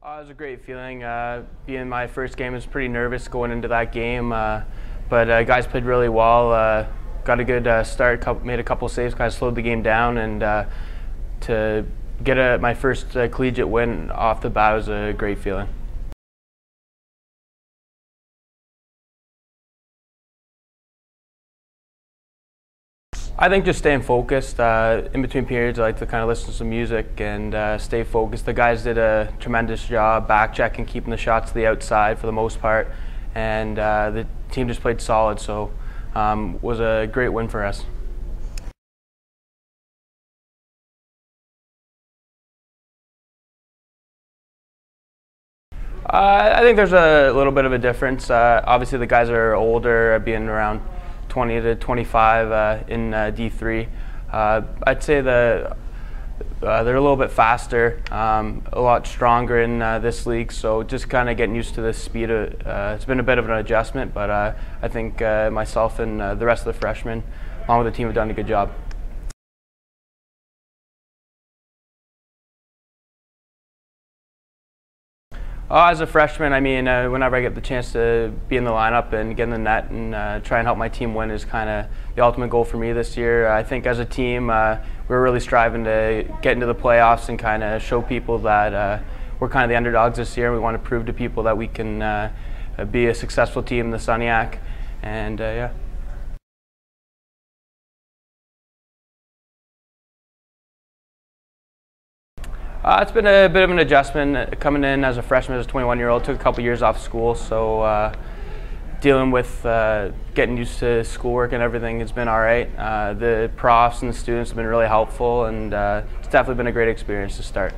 Uh, it was a great feeling. Uh, being my first game, I was pretty nervous going into that game, uh, but uh, guys played really well. Uh, got a good uh, start, couple, made a couple saves, kind of slowed the game down, and to get a, my first collegiate win off the bat was a great feeling. I think just staying focused. Uh, in between periods, I like to kind of listen to some music and uh, stay focused. The guys did a tremendous job back checking, keeping the shots to the outside for the most part, and uh, the team just played solid. So um, was a great win for us. Uh, I think there's a little bit of a difference. Uh, obviously, the guys are older, being around 20 to 25 uh, in uh, D3. Uh, I'd say the uh, they're a little bit faster, um, a lot stronger in uh, this league. So just kind of getting used to the speed. Of, it's been a bit of an adjustment, but I think myself and the rest of the freshmen, along with the team, have done a good job. Oh, as a freshman, I mean, uh, whenever I get the chance to be in the lineup and get in the net and uh, try and help my team win is kind of the ultimate goal for me this year. I think as a team, uh, we're really striving to get into the playoffs and kind of show people that uh, we're kind of the underdogs this year. We want to prove to people that we can uh, be a successful team in the SUNYAC, and uh, yeah. Uh, it's been a bit of an adjustment uh, coming in as a freshman, as a 21 year old. Took a couple years off school, so uh, dealing with uh, getting used to schoolwork and everything has been all right. Uh, the profs and the students have been really helpful, and uh, it's definitely been a great experience to start.